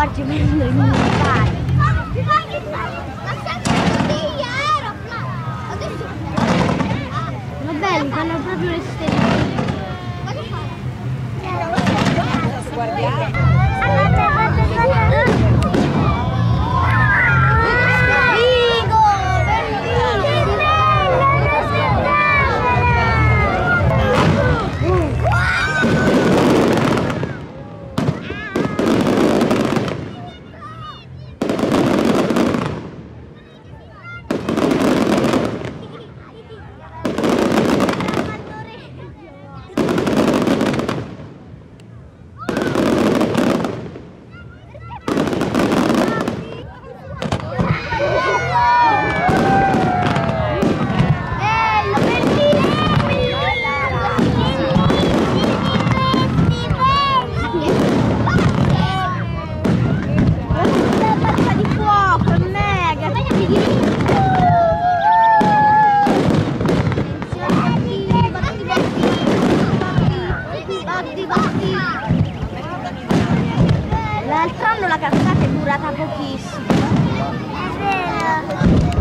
farci prendere il militare. Sono belli, fanno proprio le stelle. Figo, la casata è durata pochissimo. È vero.